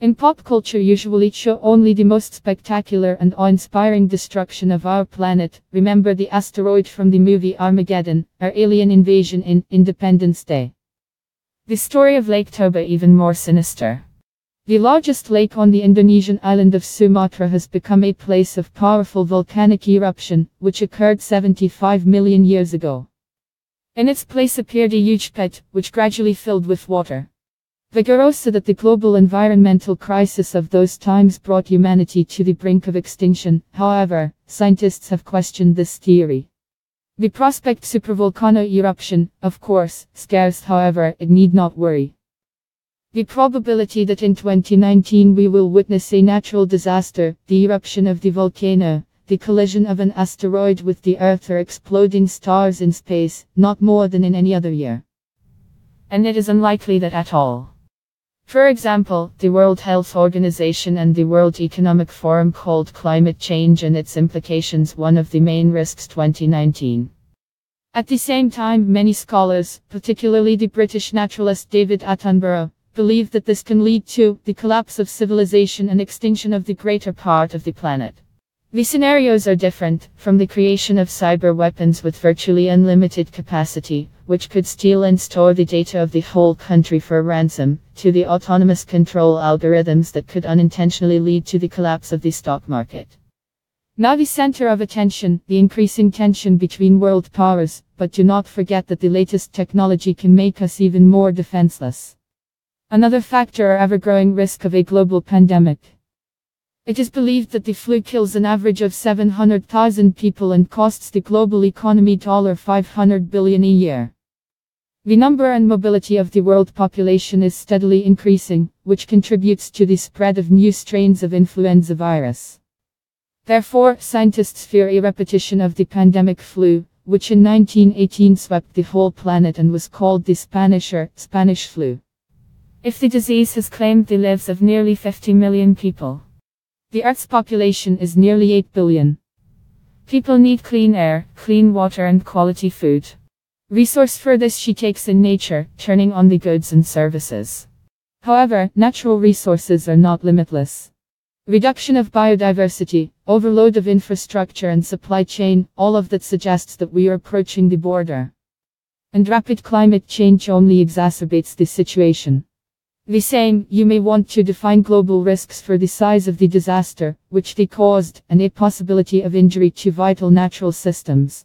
In pop culture usually show only the most spectacular and awe-inspiring destruction of our planet. Remember the asteroid from the movie Armageddon, or alien invasion in Independence Day. The story of Lake Toba even more sinister. The largest lake on the Indonesian island of Sumatra has become a place of powerful volcanic eruption, which occurred 75 million years ago. In its place appeared a huge pit, which gradually filled with water. Figaro said that the global environmental crisis of those times brought humanity to the brink of extinction. However, scientists have questioned this theory. The prospect supervolcano eruption, of course, scarce however, it need not worry. The probability that in 2019 we will witness a natural disaster, the eruption of the volcano, the collision of an asteroid with the Earth or exploding stars in space, not more than in any other year. And it is unlikely that at all. For example, the World Health Organization and the World Economic Forum called climate change and its implications one of the main risks 2019. At the same time, many scholars, particularly the British naturalist David Attenborough, believe that this can lead to the collapse of civilization and extinction of the greater part of the planet. The scenarios are different, from the creation of cyber weapons with virtually unlimited capacity, which could steal and store the data of the whole country for ransom, to the autonomous control algorithms that could unintentionally lead to the collapse of the stock market. Now the center of attention, the increasing tension between world powers, but do not forget that the latest technology can make us even more defenseless. Another factor or ever-growing risk of a global pandemic. It is believed that the flu kills an average of 700,000 people and costs the global economy 500 billion a year. The number and mobility of the world population is steadily increasing, which contributes to the spread of new strains of influenza virus. Therefore, scientists fear a repetition of the pandemic flu, which in 1918 swept the whole planet and was called the Spanish or Spanish flu. If the disease has claimed the lives of nearly 50 million people, the Earth's population is nearly 8 billion. People need clean air, clean water, and quality food. Resource for this she takes in nature, turning on the goods and services. However, natural resources are not limitless. Reduction of biodiversity, overload of infrastructure and supply chain, all of that suggests that we are approaching the border. And rapid climate change only exacerbates the situation. The same, you may want to define global risks for the size of the disaster, which they caused, and a possibility of injury to vital natural systems.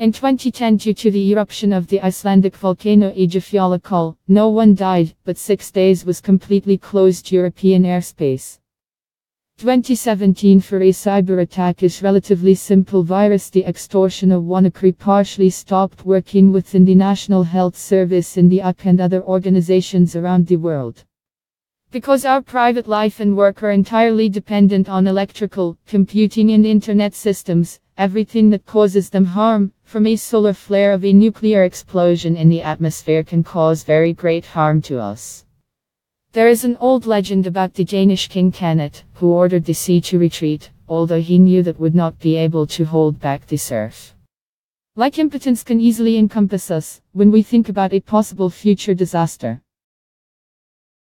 In 2010 due to the eruption of the Icelandic volcano Eyjafjallajökull, no one died, but six days was completely closed European airspace. 2017 for a cyber attack is relatively simple virus the extortion of WannaCry partially stopped working within the National Health Service in the UK and other organizations around the world. Because our private life and work are entirely dependent on electrical, computing and internet systems, everything that causes them harm, from a solar flare of a nuclear explosion in the atmosphere can cause very great harm to us. There is an old legend about the Danish king Canute, who ordered the sea to retreat, although he knew that would not be able to hold back the surf. Like impotence can easily encompass us, when we think about a possible future disaster.